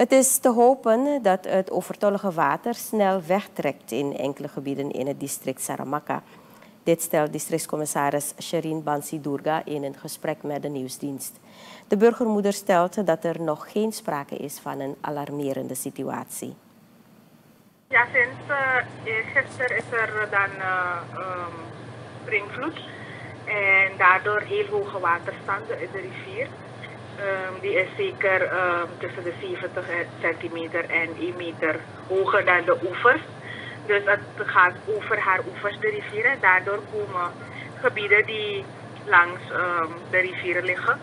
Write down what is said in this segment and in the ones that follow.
Het is te hopen dat het overtollige water snel wegtrekt in enkele gebieden in het district Saramaka. Dit stelt districtscommissaris Sherin Bansi Durga in een gesprek met de nieuwsdienst. De burgermoeder stelt dat er nog geen sprake is van een alarmerende situatie. Ja, sinds uh, gisteren is er dan uh, um, springvloed en daardoor heel hoge waterstanden in de rivier. Um, die is zeker um, tussen de 70 centimeter en 1 meter hoger dan de oevers. Dus het gaat over haar oevers de rivieren. Daardoor komen gebieden die langs um, de rivieren liggen,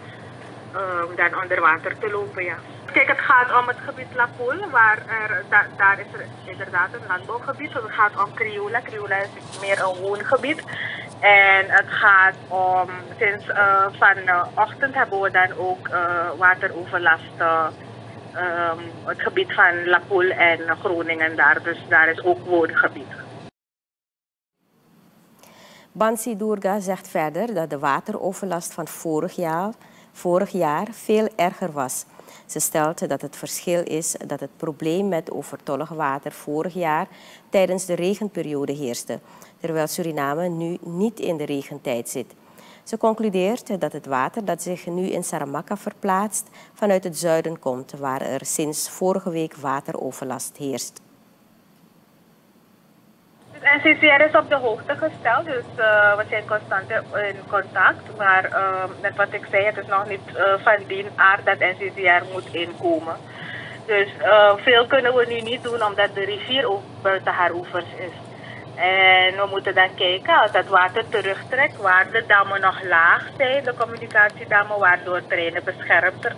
dan onder water te lopen. Ja. Kijk, het gaat om het gebied Lapoel, waar er, da, daar is er inderdaad een landbouwgebied. Het gaat om Crioula. Crioula is meer een woongebied. En het gaat om, sinds uh, vanochtend hebben we dan ook uh, wateroverlast. Um, het gebied van Lapoel en Groningen daar. Dus daar is ook woongebied. Bansi Durga zegt verder dat de wateroverlast van vorig jaar, vorig jaar veel erger was. Ze stelt dat het verschil is dat het probleem met overtollig water vorig jaar tijdens de regenperiode heerste, terwijl Suriname nu niet in de regentijd zit. Ze concludeert dat het water dat zich nu in Saramaka verplaatst vanuit het zuiden komt, waar er sinds vorige week wateroverlast heerst. Het NCCR is op de hoogte gesteld, dus uh, we zijn constant in contact. Maar net wat ik zei, het is nog niet uh, van die aard dat NCCR moet inkomen. Dus veel kunnen we nu niet doen omdat de rivier ook buiten haar oevers is. En we moeten dan kijken als het water terugtrekt, waar de dammen nog laag zijn, de communicatiedammen, waardoor treinen beschermd uh,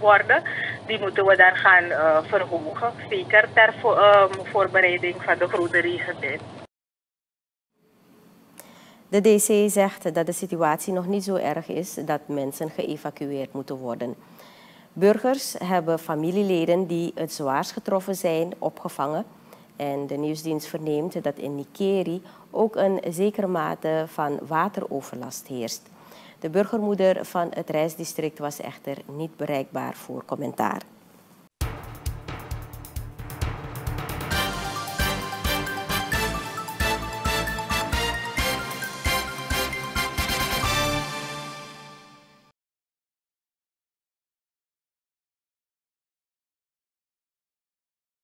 worden. Die moeten we dan gaan uh, verhogen, zeker ter um, voorbereiding van de grote regentijd. De DC zegt dat de situatie nog niet zo erg is dat mensen geëvacueerd moeten worden. Burgers hebben familieleden die het zwaarst getroffen zijn opgevangen en de nieuwsdienst verneemt dat in Nikeri ook een zekere mate van wateroverlast heerst. De burgermoeder van het reisdistrict was echter niet bereikbaar voor commentaar.